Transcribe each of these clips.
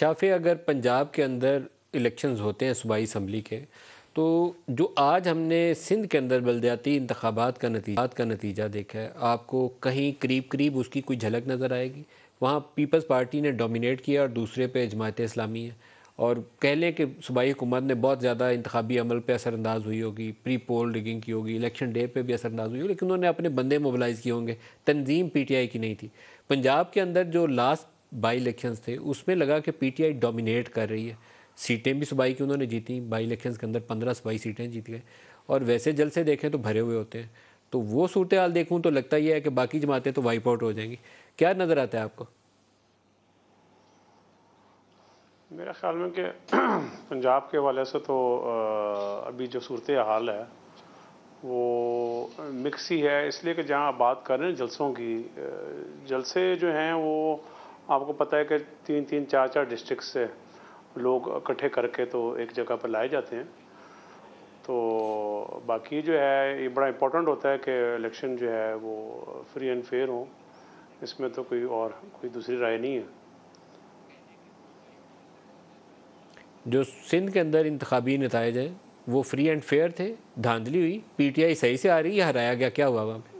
शाफे अगर पंजाब के अंदर इलेक्शंस होते हैं, सूबाई असम्बली के तो जो आज हमने सिंध के अंदर बलदियाती इंतबात का नतीजा का नतीजा देखा है, आपको कहीं करीब करीब उसकी कोई झलक नज़र आएगी? वहाँ पीपल्स पार्टी ने डोमिनेट किया और दूसरे पे जमात इस्लामी है। और कह लें कि सूबाई हुकूमत ने बहुत ज़्यादा इंतबी अमल पर असरअंदाज हुई होगी प्री पोल रिगिंग की होगी इलेक्शन डे पे भी असरअंदाज हुई होगी, लेकिन उन्होंने अपने बंदे मोबलाइज़ किए होंगे। तंजीम पी टी आई की नहीं थी। पंजाब के अंदर जो लास्ट बाई इलेक्शंस थे, उसमें लगा कि पी टी आई डोमिनेट कर रही है। सीटें भी सूबाई की उन्होंने जीती बाई इलेक्शन के अंदर पंद्रह सूबाई सीटें जीत गए। और वैसे जल से देखें तो भरे हुए होते हैं। तो वो सूरत हाल देखूँ तो लगता ही है कि बाकी जमातें तो वाइप आउट हो जाएँगी। क्या नज़र आता है आपको? मेरा ख्याल में कि पंजाब के हवाले से तो अभी जो सूरत हाल है, वो मिक्स ही है। इसलिए कि जहाँ आप बात कर रहे हैं जलसों की जलसे जो हैं वो आपको पता है कि तीन तीन, चार चार डिस्ट्रिक्ट से लोग इकट्ठे करके तो एक जगह पर लाए जाते हैं। तो बाकी जो है, ये बड़ा इम्पोर्टेंट होता है कि इलेक्शन जो है वो फ्री एंड फेयर हो। इसमें तो कोई और, कोई दूसरी राय नहीं है। जो सिंध के अंदर इंतबी नतज हैं वो फ्री एंड फेयर थे, धांधली हुई पीटीआई सही से आ रही है, हराया गया, क्या हुआ वहाँ पे?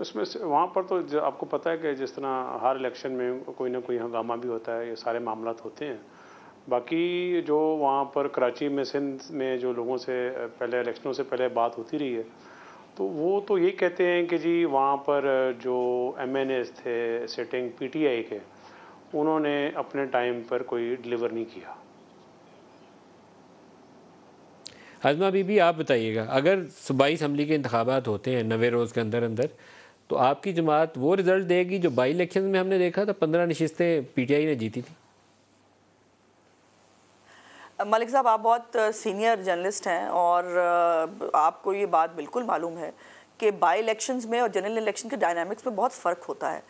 उसमें वहाँ पर तो आपको पता है कि जिस तरह हर इलेक्शन में कोई ना कोई हंगामा भी होता है, ये सारे मामला होते हैं। बाकी जो वहाँ पर कराची में, सिंध में जो लोगों से, पहले इलेक्शनों से पहले बात होती रही है तो वो तो यही कहते हैं कि जी वहाँ पर जो एम थे सिटिंग पी के, उन्होंने अपने टाइम पर कोई डिलीवर नहीं किया। हजमा बीबी, आप बताइएगा, अगर सूबाई असम्बली के इंतबात होते हैं, नवे रोज़ के अंदर अंदर तो आपकी जमात वो रिज़ल्ट देगी जो बाई इलेक्शन में हमने देखा था, पंद्रह नशस्तें पीटीआई ने जीती थी। मलिक साहब, आप बहुत सीनियर जर्नलिस्ट हैं और आपको ये बात बिल्कुल मालूम है कि बाई इलेक्शंस में और जनरल इलेक्शन के डायनामिक्स में बहुत फ़र्क होता है।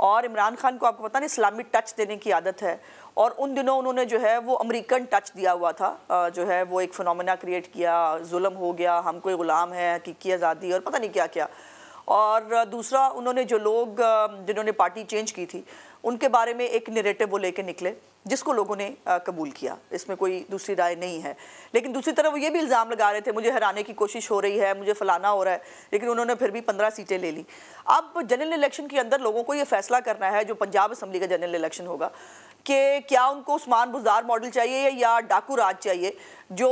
और इमरान खान को आपको पता नहीं इस्लामिक टच देने की आदत है और उन दिनों उन्होंने जो है, वो अमेरिकन टच दिया हुआ था। जो है, वो एक फिनोमिना क्रिएट किया, जुल्म हो गया हम कोई ग़ुलाम है, हकीकी आज़ादी और पता नहीं क्या क्या और दूसरा, उन्होंने जो लोग जिन्होंने पार्टी चेंज की थी, उनके बारे में एक नेरेटिव वो लेके निकले। जिसको लोगों ने कबूल किया। इसमें कोई दूसरी राय नहीं है। लेकिन दूसरी तरफ़ वो ये भी इल्ज़ाम लगा रहे थे, मुझे हराने की कोशिश हो रही है, मुझे फलाना हो रहा है, लेकिन उन्होंने फिर भी पंद्रह सीटें ले ली। अब जनरल इलेक्शन के अंदर लोगों को ये फैसला करना है, जो पंजाब असम्बली का जनरल इलेक्शन होगा, कि क्या उनको उस्मान बुजार मॉडल चाहिए या डाकू राज चाहिए, जो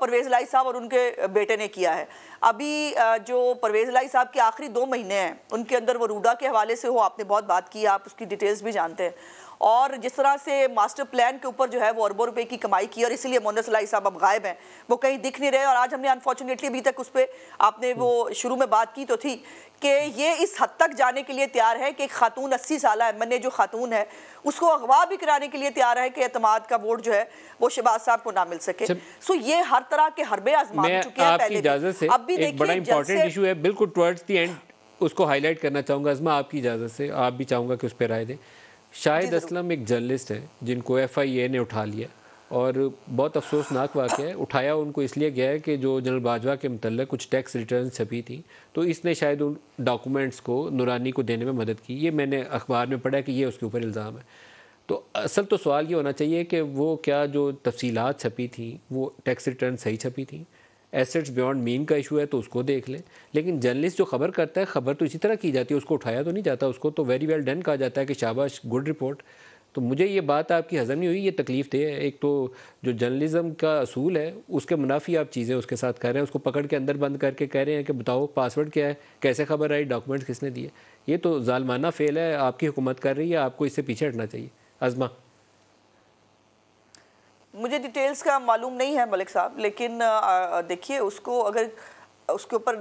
परवेज़ लाई साहब और उनके बेटे ने किया है। अभी जो परवेज़ लाई साहब के आखिरी दो महीने हैं, उनके अंदर वो रूडा के हवाले से हो, आपने बहुत बात की, आप उसकी डिटेल्स भी जानते हैं। और जिस तरह से मास्टर प्लान के ऊपर जो है वो अरबों रुपए की कमाई की और इसीलिए मोहन सलाई साहब अब गायब हैं। वो कहीं दिख नहीं रहे और आज हमने अनफॉर्चुनेटली अभी तक उस पर आपने वो शुरू में बात की तो थी कि ये इस हद तक जाने के लिए तैयार है कि एक खातून अस्सी साल एम एन जो खातून है उसको अगवा भी कराने के लिए तैयार है कि अतमाद का वोट जो है वो शहबाज साहब को ना मिल सके। सो ये हर तरह के हरबे आजमा चुके हैं पहले अब भी एक बड़ा इंपॉर्टेंट इशू बिल्कुल टुवर्ड्स द एंड उसको हाईलाइट करना चाहूँगा अजमा आपकी इजाज़त से आप भी चाहूँगा कि उस पर राय दें। शाहिद असलम एक जर्नलिस्ट हैं जिनको एफ़ आई ए ने उठा लिया और बहुत अफसोसनाक वाक़ है उठाया उनको इसलिए गया है कि जो जनरल बाजवा के मतलब कुछ टैक्स रिटर्न छपी थी तो इसने शायद उन डॉक्यूमेंट्स को नुरानी को देने में मदद की। ये मैंने अखबार में पढ़ा कि ये उसके ऊपर इल्ज़ाम है। तो असल तो सवाल ये होना चाहिए कि वो क्या जो तफसीलात छपी थी वो टैक्स रिटर्न सही छपी थी? एसेट्स बियॉन्ड मीन का इशू है तो उसको देख लें। लेकिन जर्नलिस्ट जो खबर करता है, खबर तो इसी तरह की जाती है, उसको उठाया तो नहीं जाता, उसको तो वेरी वेल डन कहा जाता है कि शाबाश गुड रिपोर्ट तो मुझे ये बात आपकी हज़म नहीं हुई, ये तकलीफ़ थे एक तो जो जर्नलिज्म का असूल है, उसके मुनाफी आप चीज़ें उसके साथ कर रहे हैं, उसको पकड़ के अंदर बंद करके कह रहे हैं कि बताओ पासवर्ड क्या है, कैसे खबर आई डॉक्यूमेंट्स किसने दिए? ये तो जालमाना फेल है, आपकी हुकूमत कर रही है, आपको इससे पीछे हटना चाहिए। अजमा। मुझे डिटेल्स का मालूम नहीं है मलिक साहब लेकिन देखिए उसको अगर उसके ऊपर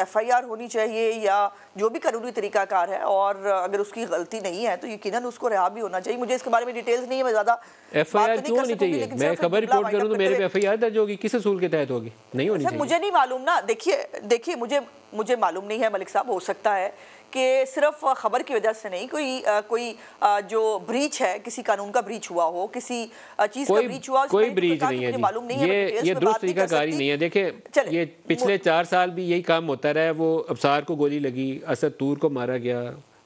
एफआईआर होनी चाहिए या जो भी कानूनी तरीकाकार है और अगर उसकी गलती नहीं है तो यकीनन उसको रिहा भी होना चाहिए। मुझे इसके बारे में डिटेल्स नहीं है मैं ज़्यादा एफआईआर क्यों होनी चाहिए? मैं खबर रिपोर्ट करूँ तो मेरे पे एफआईआर दर्ज होगी? किस असूल के तहत होगी? नहीं होनी चाहिए। मुझे नहीं मालूम ना देखिए देखिए मुझे मुझे मालूम नहीं है मलिक साहब हो सकता है कि सिर्फ़ खबर की वजह से नहीं कोई आ, कोई आ, जो ब्रीच है किसी कानून का ब्रीच हुआ हो किसी चीज़ का ब्रीच हुआ कोई ब्रीच नहीं है मालूम नहीं ये है ये दुरुस्त तरीकाकारी नहीं है। देखिए ये पिछले चार साल भी यही काम होता रहा है वो अबसार को गोली लगी असद तूर को मारा गया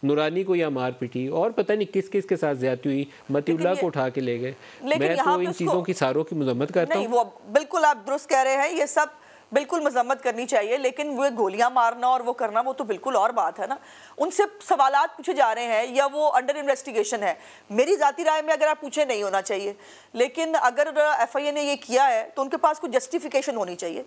नुरानी को या मार पिटी और पता नहीं किस किस के साथ ज़्यादा हुई मतीउल्ला को उठा के ले गए। मैं तो इन चीज़ों की सारों की मजम्मत करता हूँ। बिल्कुल आप दुरुस्त कह रहे हैं ये सब बिल्कुल मजम्मत करनी चाहिए, लेकिन वो गोलियाँ मारना और वो करना वो तो बिल्कुल और बात है ना। उनसे सवाल पूछे जा रहे हैं या वो अंडर इन्वेस्टिगेशन है। मेरी ज़ाती राय में अगर आप पूछे, नहीं होना चाहिए। लेकिन अगर एफ़ ने ये किया है तो उनके पास कुछ जस्टिफिकेशन होनी चाहिए।